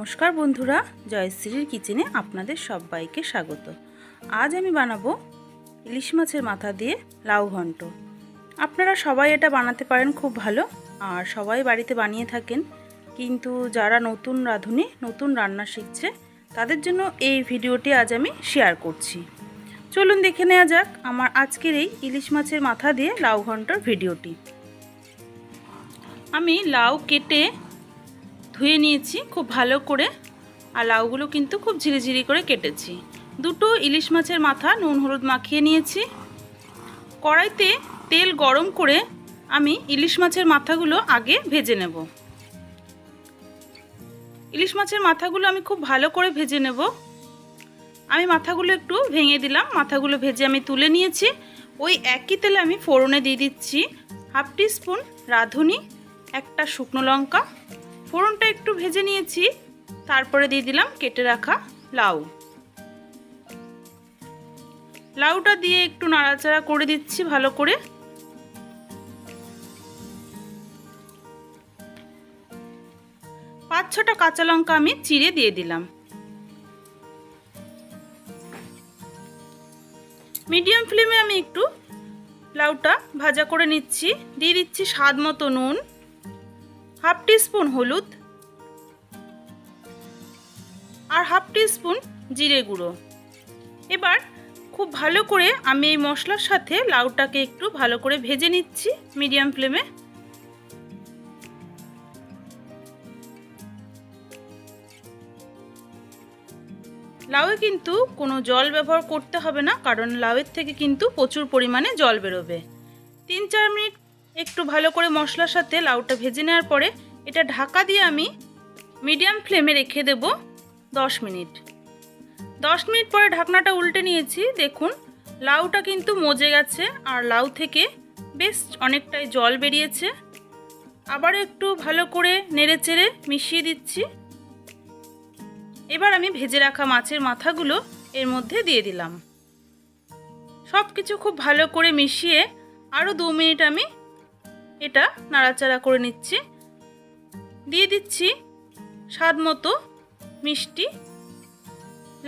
নমস্কার বন্ধুরা, জয়শ্রীর কিচেনে আপনাদের সবাইকে স্বাগত। আজ আমি বানাবো ইলিশ মাছের মাথা দিয়ে লাউ ঘন্ট। আপনারা সবাই এটা বানাতে পারেন খুব ভালো, আর সবাই বাড়িতে বানিয়ে থাকেন। কিন্তু যারা নতুন রাঁধুনি, নতুন রান্না শিখছে, তাদের জন্য এই ভিডিওটি আজ আমি শেয়ার করছি। চলুন দেখে নেওয়া যাক আমার আজকের এই ইলিশ মাছের মাথা দিয়ে লাউ ঘন্টর ভিডিওটি। আমি লাউ কেটে ধুয়ে নিয়েছি, খুব ভালো করে। আর লাউগুলো কিন্তু খুব ঝিরিঝিরি করে কেটেছি। দুটো ইলিশ মাছের মাথা, নুন, হলুদ মাখিয়ে নিয়েছি। কড়াইতে তেল গরম করে আমি ইলিশ মাছের মাথাগুলো আগে ভেজে নেব। ইলিশ মাছের মাথাগুলো আমি খুব ভালো করে ভেজে নেব। আমি মাথাগুলো একটু ভেঙে দিলাম, মাথাগুলো ভেজে আমি তুলে নিয়েছি। ওই একই তেলে আমি ফোড়নে দিয়ে দিচ্ছি হাফ স্পুন রাঁধুনি, একটা শুকনো লঙ্কা ফোড়নটা একটু ভেজে নিয়েছি। তারপরে দিয়ে দিলাম কেটে রাখা লাউ। লাউটা দিয়ে একটু নাড়াচাড়া করে দিচ্ছি ভালো করে। পাঁচ ছটা কাঁচা লঙ্কা আমি চিড়ে দিয়ে দিলাম। মিডিয়াম ফ্লেমে আমি একটু লাউটা ভাজা করে নিচ্ছি। দিয়ে দিচ্ছি স্বাদ মতো নুন। হাফ স্পুন হলুদ আর হাফ স্পুন জিরে গুঁড়ো। এবার খুব ভালো করে আমি এই মশলার সাথে লাউটাকে একটু ভালো করে ভেজে নিচ্ছি মিডিয়াম ফ্লেমে। লাউয়ে কিন্তু কোনো জল ব্যবহার করতে হবে না, কারণ লাউয়ের থেকে কিন্তু প্রচুর পরিমাণে জল বেরোবে। তিন চার মিনিট একটু ভালো করে মশলার সাথে লাউটা ভেজে নেওয়ার পরে এটা ঢাকা দিয়ে আমি মিডিয়াম ফ্লেমে রেখে দেব দশ মিনিট। দশ মিনিট পরে ঢাকনাটা উল্টে নিয়েছি। দেখুন, লাউটা কিন্তু মজে গেছে আর লাউ থেকে বেশ অনেকটাই জল বেরিয়েছে। আবার একটু ভালো করে নেড়ে চেড়ে মিশিয়ে দিচ্ছি। এবার আমি ভেজে রাখা মাছের মাথাগুলো এর মধ্যে দিয়ে দিলাম। সব কিছু খুব ভালো করে মিশিয়ে আরও দু মিনিট আমি এটা নাড়াচাড়া করে নিচ্ছি। দিয়ে দিচ্ছি স্বাদ মতো মিষ্টি।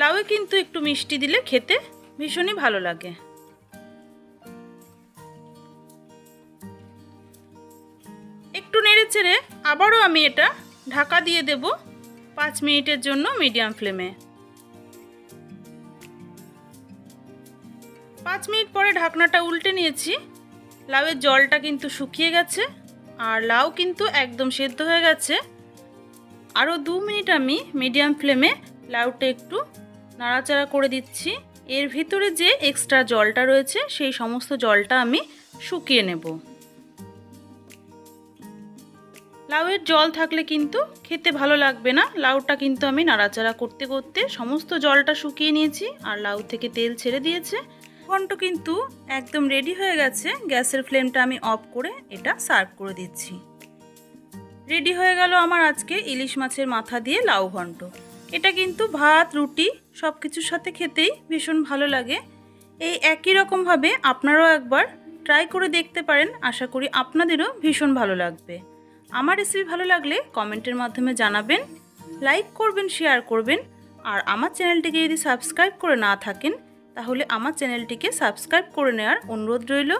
লাউয়ে কিন্তু একটু মিষ্টি দিলে খেতে ভীষণই ভালো লাগে। একটু নেড়ে চেড়ে আবারও আমি এটা ঢাকা দিয়ে দেব পাঁচ মিনিটের জন্য মিডিয়াম ফ্লেমে। পাঁচ মিনিট পরে ঢাকনাটা উল্টে নিয়েছি। লাউয়ের জলটা কিন্তু শুকিয়ে গেছে আর লাউ কিন্তু একদম সেদ্ধ হয়ে গেছে। আরও দু মিনিট আমি মিডিয়াম ফ্লেমে লাউটা একটু নাড়াচাড়া করে দিচ্ছি। এর ভিতরে যে এক্সট্রা জলটা রয়েছে, সেই সমস্ত জলটা আমি শুকিয়ে নেব। লাউয়ের জল থাকলে কিন্তু খেতে ভালো লাগবে না। লাউটা কিন্তু আমি নাড়াচাড়া করতে করতে সমস্ত জলটা শুকিয়ে নিয়েছি আর লাউ থেকে তেল ছেড়ে দিয়েছে। ঘন্ট কিন্তু একদম রেডি হয়ে গেছে। গ্যাসের ফ্লেমটা আমি অফ করে এটা সার্ভ করে দিচ্ছি। রেডি হয়ে গেল আমার আজকে ইলিশ মাছের মাথা দিয়ে লাউ ঘন্ট। এটা কিন্তু ভাত, রুটি সব কিছুর সাথে খেতেই ভীষণ ভালো লাগে। এই একই রকমভাবে আপনারাও একবার ট্রাই করে দেখতে পারেন। আশা করি আপনাদেরও ভীষণ ভালো লাগবে। আমার রেসিপি ভালো লাগলে কমেন্টের মাধ্যমে জানাবেন লাইক করবেন শেয়ার করবেন। আর আমার চ্যানেলটিকে যদি সাবস্ক্রাইব করে না থাকেন তাহলে আমার চ্যানেলটিকে সাবস্ক্রাইব করে নেওয়ার অনুরোধ রইল।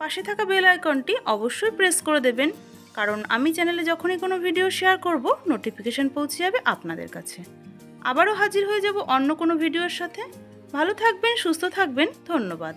পাশে থাকা বেল আইকনটি অবশ্যই প্রেস করে দেবেন, কারণ আমি চ্যানেলে যখনই কোনো ভিডিও শেয়ার করব, নোটিফিকেশান পৌঁছে যাবে আপনাদের কাছে। আবারও হাজির হয়ে যাব অন্য কোনো ভিডিওর সাথে। ভালো থাকবেন, সুস্থ থাকবেন, ধন্যবাদ।